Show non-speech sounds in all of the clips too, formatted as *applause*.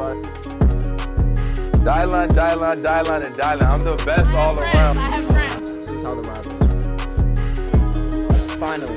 everybody. Dylan, Dylan, Dylan, and Dylan. I'm the best all around. I have friends. This is how the ride is. Finally.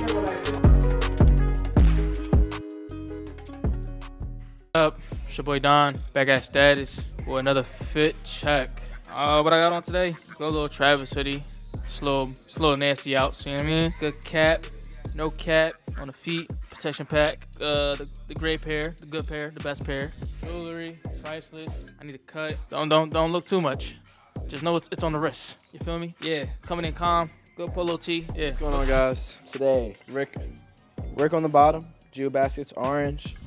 up? It's your boy Don, back at status with another fit check. Uh, what I got on today? Go a little Travis hoodie. It's a little, it's a little nasty out, see what I mean? Good cap, no cap on the feet, protection pack, uh, the, the great pair, the good pair, the best pair. Jewelry, priceless. I need to cut. Don't, don't, don't look too much. Just know it's, it's on the wrist. You feel me? Yeah, coming in calm. Good polo tee. Yeah. What's going on, guys? Today, Rick, Rick on the bottom, Geobaskets orange.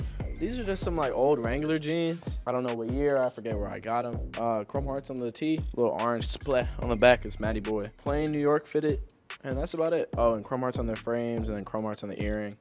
These are just some like old Wrangler jeans. I don't know what year. I forget where I got them. Uh, chrome hearts on the tee, little orange splat on the back. It's Matty Boy. Plain New York fitted, and that's about it. Oh, and chrome hearts on their frames, and then chrome hearts on the earring.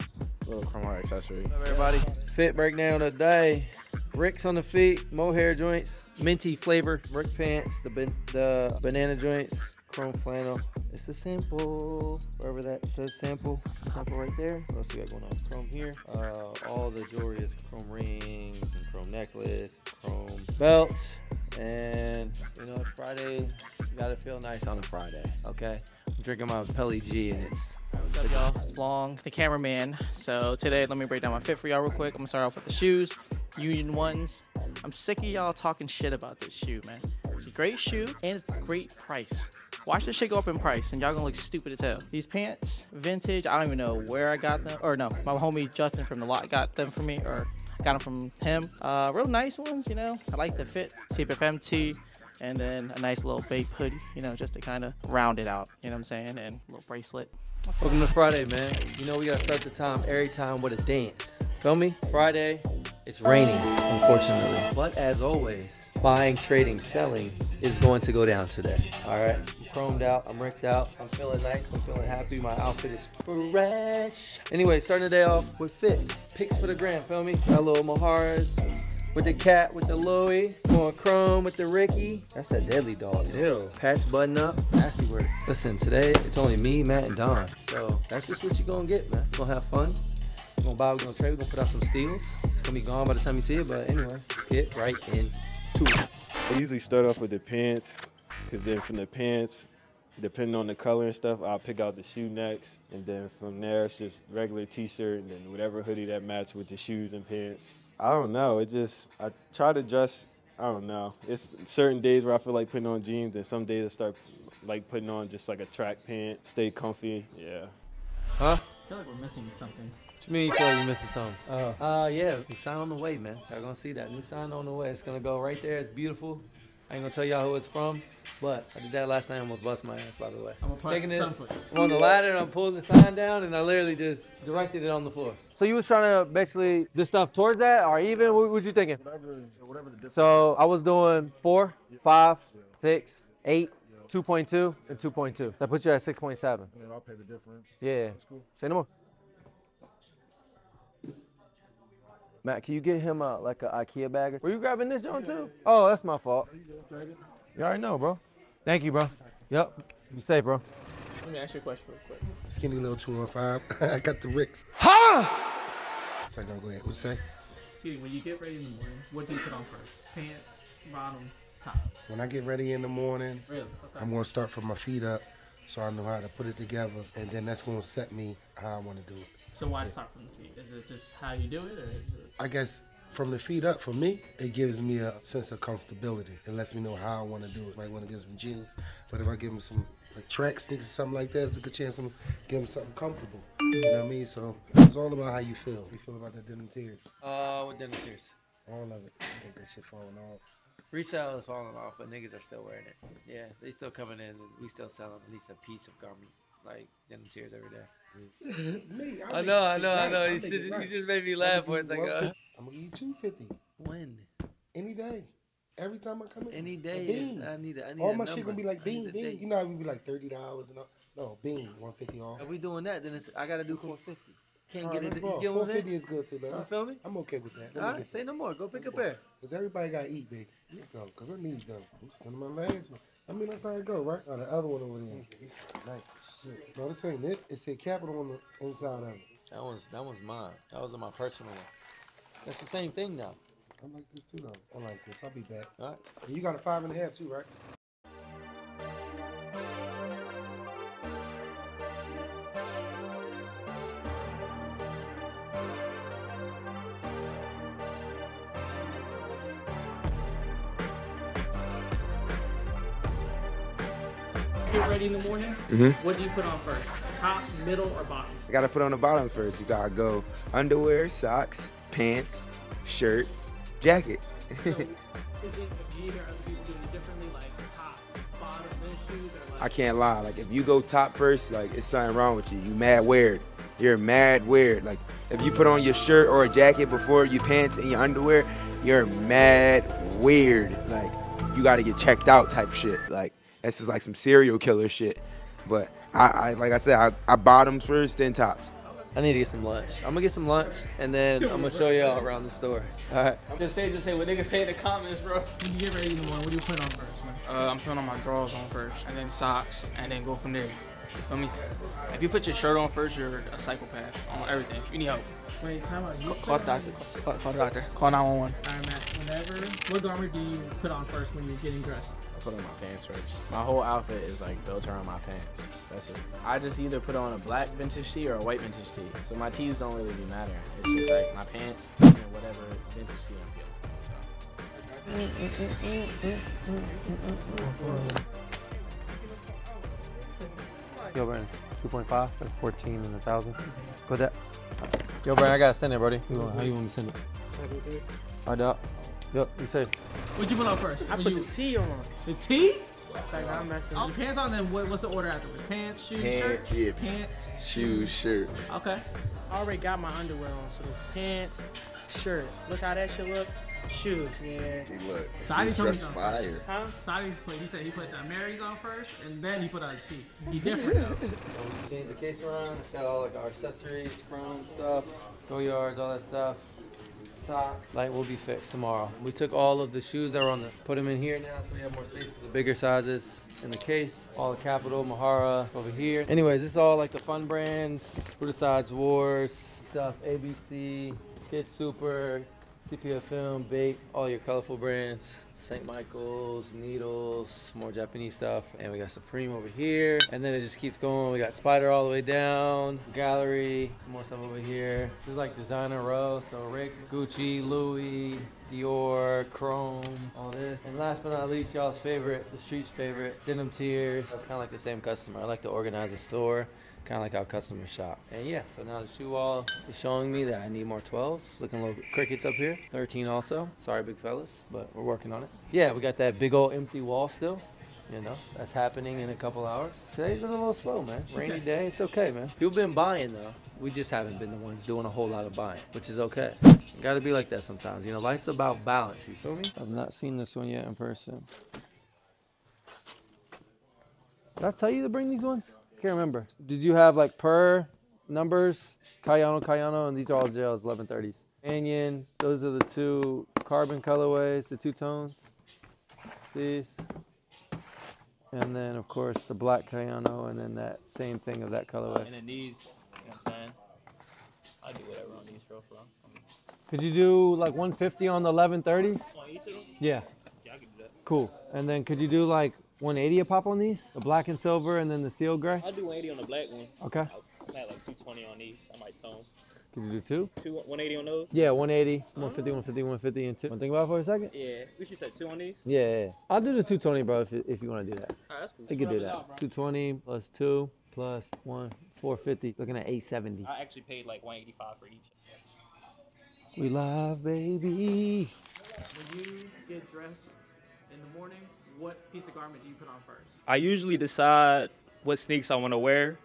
Little chrome accessory. What's up, everybody? Fit breakdown of the day. Rick's on the feet, mohair joints, minty flavor. Rick pants, the ban- the banana joints, chrome flannel. It's a sample. Wherever that says sample, sample right there. What else we got going on? Chrome here. Uh, all the jewelry is chrome rings and chrome necklace, chrome belt, and you know it's Friday. You gotta feel nice on a Friday, okay? Drinking my Pelly G and it's What's up, y'all? It's Long, the cameraman. So today, let me break down my fit for y'all real quick. I'm gonna start off with the shoes, Union ones. I'm sick of y'all talking shit about this shoe, man. It's a great shoe and it's a great price. Watch this shit go up in price and y'all gonna look stupid as hell. These pants, vintage. I don't even know where I got them, or no, my homie Justin from the lot got them for me, or got them from him. Uh, real nice ones, you know. I like the fit. CPFMT and then a nice little BAPE hoodie, you know, just to kind of round it out. You know what I'm saying? And a little bracelet. Welcome to Friday, man. You know we gotta start the time every time with a dance. Feel me? Friday, it's raining, unfortunately. But as always, buying, trading, selling is going to go down today. All right. I'm chromed out. I'm ricked out. I'm feeling nice. I'm feeling happy. My outfit is fresh. Anyway, starting the day off with fits. Picks for the gram. Feel me? Got a little Maharas. With the cat, with the Louis, going chrome with the Ricky. That's that deadly dog. Ew. Patch button up. Nasty word. Listen, today it's only me, Matt, and Don. So that's just what you're gonna get, man. We're gonna have fun. We're gonna buy, we're gonna trade, we're gonna put out some steals. It's gonna be gone by the time you see it, but anyways, let's get right into it. I usually start off with the pants, because then from the pants, depending on the color and stuff, I'll pick out the shoe next. And then from there, it's just regular t shirt and then whatever hoodie that matches with the shoes and pants. I don't know. It just, I try to dress, I don't know. It's certain days where I feel like putting on jeans, and some days I start like putting on just like a track pant, stay comfy. Yeah. Huh? I feel like we're missing something. What you mean you feel like you're missing something? Oh. Uh, yeah, new sign on the way, man. Y'all gonna see that new sign on the way. It's gonna go right there. It's beautiful. I ain't gonna tell y'all who it's from, but I did that last night. I almost bust my ass, by the way. I'm gonna Taking it. I'm on the ladder and I'm pulling the sign down and I literally just directed it on the floor. So you was trying to basically do stuff towards that or even? What, what you thinking? So I was doing four, five, six, eight, 2.2, and 2.2. That puts you at 6.7. And I'll pay the difference. Yeah. Say no more. Matt, can you get him a, like a IKEA bag? Were you grabbing this joint too? Oh, that's my fault. You already know, bro. Thank you, bro. Yep. Be safe, bro. Let me ask you a question real quick. Skinny little 215. *laughs* I got the Ricks. Ha! So no, go ahead. What you say? See, when you get ready in the morning, what do you put on first? Pants, bottom, top. When I get ready in the morning, Really? Okay. I'm gonna start from my feet up, so I know how to put it together, and then that's gonna set me how I want to do it. So why start from the feet? Is it just how you do it, or is it I guess from the feet up, for me, it gives me a sense of comfortability. It lets me know how I want to do it. Might want to get some jeans, but if I give them some like track sneakers or something like that, it's a good chance I'm give them something comfortable. You know what I mean? So it's all about how you feel. You feel about the denim tears, Uh, what denim tears? all of it. I think that shit falling off. Resale is falling off, but niggas are still wearing it. Yeah, they still coming in. and We still selling at least a piece of garment, like denim tears every day. Me, I know, I know, I right. know. I make just, it just made me laugh it's like, uh, I'm gonna give you two fifty when? any day. Every time I come in. Any day. bean. Is, I need a, I need all a my number. shit gonna be like I bean, bean. date. You know how we be like thirty dollars and all. No, bean, one fifty off. If we doing that, then it's, I gotta do 450. Can't All get right, it. let's You get 450 saying? is good too, man. You feel me? I'm okay with that. Let All right, say no more. Go pick a pair. Cause everybody got to eat. Let's go. Cause I need them. I'm spending my last one. I mean, that's how it go, right? Oh, the other one over there. Nice. Shit. No, this ain't it. It said capital on the inside of it. That one's that one's mine. That was my personal one. That's the same thing now. I like this too, though. I like this. I'll be back. All right. You got a five and a half too, right? Get ready in the morning. Mhm. What do you put on first? Top, middle, or bottom? I gotta put on the bottoms first. You gotta go underwear, socks, pants, shirt, jacket. So, is it, you hear other people doing differently, like top, bottom, shoes, I can't lie. Like if you go top first, like it's something wrong with you. You mad weird. You're mad weird. Like if you put on your shirt or a jacket before your pants and your underwear, you're mad weird. Like you gotta get checked out type shit. Like that's just like some serial killer shit. But I, I like I said, I, I bottoms first, then tops. I need to get some lunch. I'm gonna get some lunch and then I'm gonna show y'all around the store. All right. Just say, just say what niggas say in the comments, bro. When you get ready in the morning, what do you put on first, man? Uh, I'm putting on my drawers on first, and then socks, and then go from there. You feel me? If you put your shirt on first, you're a psychopath on everything. You need help. Wait, time out. You Call the doctor. Call, call the doctor. Call 911. Alright, Matt. Whenever, what garment do you put on first when you're getting dressed? I put on my pants first. My whole outfit is like built around my pants. That's it. I just either put on a black vintage tee or a white vintage tee. So my tees don't really matter. It's just like my pants and whatever vintage tee I'm feeling. Yo, Brandon, 2.5 for 14 and a thousand. Put that. Yo, Brandon, I gotta send it, buddy. You want- How you want me to send it? Alright, dog. Yep, you say. What'd you put on first? I When put you, the T on. the T? It's like I'm messing. Oh, pants on. Then what, what's the order afterwards? Pants, shoes, shirt. Pants, yeah. Pants. Shoes, shirt. Okay. I already got my underwear on, so it's pants, shirt. Look how that should look. Shoes, yeah. Hey, look. Sadi He's told me something. fire. Huh? Sadi's put. He said he put the Mary's on first, and then he put on the T. He different though. *laughs* Change the case around. It's got all like our accessories, chrome stuff, Goyards, all that stuff. Socks. Light will be fixed tomorrow. We took all of the shoes that were on the, put them in here now, so we have more space for the bigger sizes in the case. All the Capital, Mahara over here. Anyways, this is all like the fun brands, Sides Wars stuff, ABC, KidSuper, CPF Film, Bait, all your colorful brands. St. Michael's, Needles, more Japanese stuff, and we got Supreme over here. And then it just keeps going. We got Spider all the way down, Gallery, some more stuff over here. This is like designer row, so Rick, Gucci, Louis, Dior, Chrome, all this. And last but not least, y'all's favorite, the street's favorite, Denim Tears. Kind of like the same customer. I like to organize a store kind of like our customer shop. And yeah, so now the shoe wall is showing me that I need more 12s. Looking a little crickets up here. 13 also. Sorry, big fellas, but we're working on it. Yeah, we got that big old empty wall still. You know, that's happening in a couple hours. Today's been a little slow, man. Rainy day, it's okay, man. People been buying though. We just haven't been the ones doing a whole lot of buying, which is okay. Gotta be like that sometimes. You know, life's about balance. You feel me? I've not seen this one yet in person. Did I tell you to bring these ones? Can't remember. Did you have like per numbers, Kayano, Kayano, and these are all gels, 1130s. Canyon, those are the two carbon colorways, the two tones. These. And then of course the black Kayano, and then that same thing of that colorway. And then these, you know what I'm saying? I do whatever on these, bro. bro. Could you do like 150 on the 1130s? On each of them? Yeah. Yeah, I can do that. Cool. And then could you do like 180 a pop on these? The black and silver and then the steel gray? I'll do 180 on the black one. Okay. I'm at like 220 on these. I might tone. Could you do two? Two, 180 on those? Yeah, 180, 150, 150, 150, and two. Want to think about it for a second? Yeah. We should say two on these. Yeah, yeah, yeah. I'll do the 220, bro, if, if you want to do that. Alright, that's cool. We could do that. 220 plus two plus one, 450. Looking at 870. I actually paid like 185 for each. We live, baby. When you get dressed in the morning, what piece of garment do you put on first? I usually decide what sneaks I want to wear,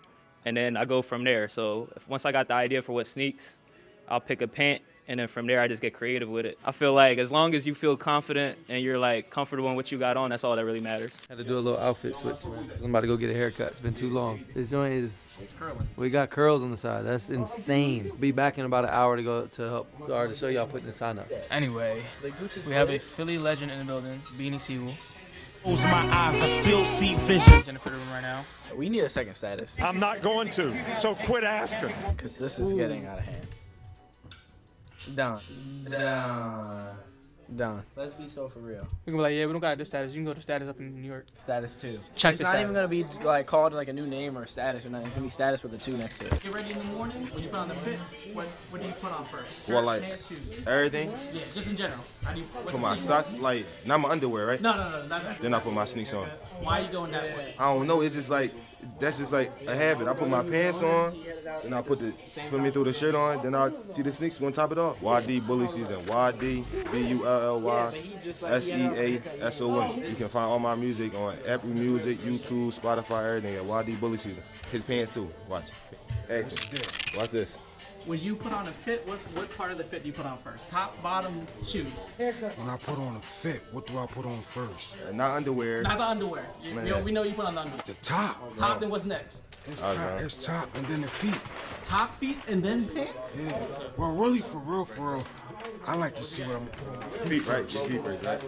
and then I go from there. So if, once I got the idea for what sneaks, I'll pick a pant, and then from there I just get creative with it. I feel like as long as you feel confident and you're like comfortable in what you got on, that's all that really matters. Had to do a little outfit switch, man. 'cause I'm about to go get a haircut. It's been too long. This joint is. It's curling. We got curls on the side. That's insane. Be back in about an hour to go to help or to show y'all putting the sign up. Anyway, we have a Philly legend in the building, Beanie Sigel. Close my eyes, I still see vision. Jennifer room right now. We need a second status I'm not going to, so quit asking. because this is getting out of hand. Down. Down. Done. Let's be so for real. We can be like, yeah, we don't got this status. You can go to status up in New York. Status two. Check It's the not status. even gonna be like called like a new name or status or nothing. It's gonna be status with a two next to it. Get ready in the morning. When you put on the fit, what, what do you put on first? Well, like pants, shoes. everything. Yeah, just in general. How do you what's Put my sequence? socks, like not my underwear, right? No, no, no, not that. Then I put my sneaks on. Why are you going that way? I don't know. It's just like that's just like a habit. I put my pants on, then I put the put me through the shirt on, then I see the sneaks on top it off. YD Bully Season. YD B U L L Y S E A S O N. You can find all my music on Apple Music, YouTube, Spotify, everything at YD Bully Season. His pants too. Watch. Excellent. Watch this. When you put on a fit, what what part of the fit do you put on first? Top, bottom, shoes. When I put on a fit, what do I put on first? Uh, Not underwear. Not the underwear. You, Man, you know, yes. we know you put on the underwear. The top. Top, then what's next? It's Oh, top, no. it's top, and then the feet. Top, feet, and then pants. Yeah. Well, really, for real, for real, I like to see what I'm gonna put on my feet, Feet, right? first. Feet first, right?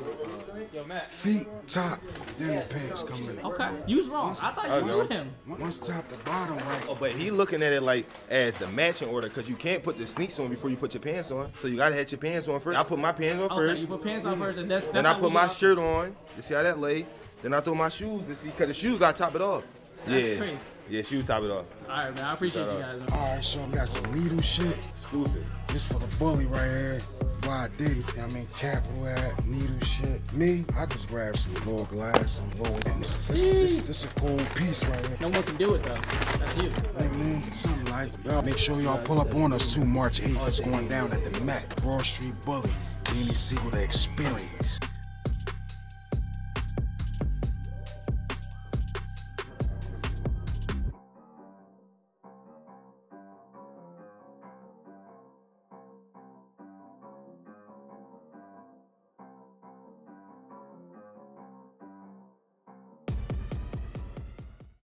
Yo, Matt. Feet, top, then the pants come in. Okay, you was wrong. I thought you was him. Once top to bottom, right? Oh, but he looking at it like as the matching order because you can't put the sneaks on before you put your pants on. So you gotta have your pants on first. I put my pants on Okay, first. you put pants on first, and that's, that's Then I put my shirt on. You see how that lay? Then I throw my shoes to see because the shoes gotta top it off. That's yeah, crazy. yeah, shoes top it off. All right, man. I appreciate you guys. man. All right, so we got some needle shit. Exclusive. This for the bully right here. YD, you know I mean, capital at, needle shit. Me, I just grab some little glass and go with it. This, this, this, this a cool piece right here. No one can do it though. That's you. Hey man, something like y'all make sure y'all pull up on us too. March 8th, it's going down at the Mac, Broad Street Bully. You need to see what the experience.